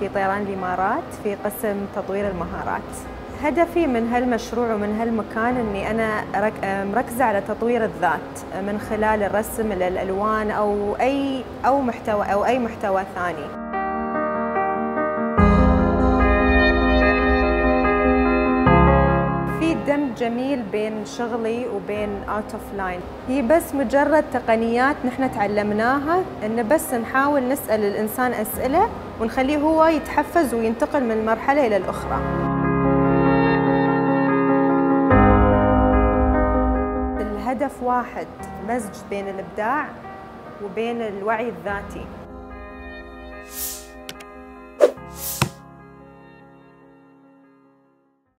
في طيران الإمارات في قسم تطوير المهارات هدفي من هالمشروع ومن هالمكان إني أنا مركزة على تطوير الذات من خلال الرسم الالوان أو اي أو محتوى أو أي محتوى ثاني. دمج جميل بين شغلي وبين out of line هي بس مجرد تقنيات نحن تعلمناها إن بس نحاول نسأل الإنسان أسئلة ونخليه هو يتحفز وينتقل من مرحلة إلى الأخرى. الهدف واحد مزج بين الإبداع وبين الوعي الذاتي.